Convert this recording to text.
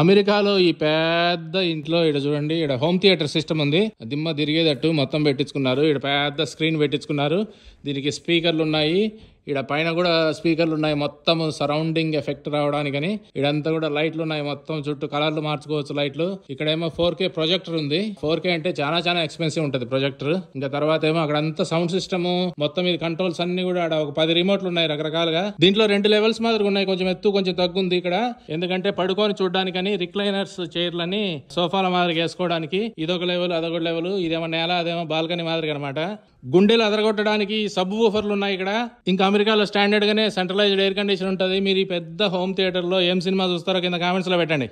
అమెరికాలో ఈ పెద్ద ఇంట్లో ఇక్కడ చూడండి ఇక్కడ హోమ్ థియేటర్ సిస్టమ్ ఉంది. దిమ్మ తిరిగేటట్టు మొత్తం పెట్టించుకున్నారు. ఇక్కడ పెద్ద స్క్రీన్ పెట్టించుకున్నారు. దీనికి స్పీకర్లు ఉన్నాయి. ఇక్కడ పైన కూడా స్పీకర్లు ఉన్నాయి. మొత్తం సరౌండింగ్ ఎఫెక్ట్ రావడానికని. ఇడంతా కూడా లైట్లు ఉన్నాయి మొత్తం చుట్టూ. కలర్లు మార్చుకోవచ్చు లైట్లు. ఇక్కడేమో ఫోర్ కే ప్రొజెక్టర్ ఉంది. ఫోర్ కే అంటే చాలా చాలా ఎక్స్పెన్సివ్ ఉంటుంది ప్రొజెక్టర్. ఇంకా తర్వాత ఏమో అక్కడ అంతా సౌండ్ సిస్టమ్ మొత్తం ఇది కంట్రోల్స్ అన్ని కూడా ఆడ ఒక పది రిమోట్లు ఉన్నాయి రకరకాలుగా. దీంట్లో రెండు లెవెల్స్ మాదిరి ఉన్నాయి. కొంచెం ఎత్తు కొంచెం తగ్గుంది ఇక్కడ. ఎందుకంటే పడుకొని చూడడానికని రిక్లైనర్స్ చైర్లని సోఫాల మాదిరిగా వేసుకోవడానికి. ఇదొక లెవెల్ అదొక లెవెల్. ఇదేమో నేల అదేమో బాల్కనీ మాదిరిగా అనమాట గుండెలు అదరగొట్టడానికి సబ్ ఊఫర్లు ఉన్నాయి ఇక్కడ. ఇంకా అమెరికాలో స్టాండర్డ్ గానే సెంట్రలైజ్డ్ ఎయిర్ కండిషన్ ఉంటుంది. మీరు ఈ పెద్ద హోమ్ థియేటర్లో ఏం సినిమా చూస్తారో కింద కామెంట్స్లో పెట్టండి.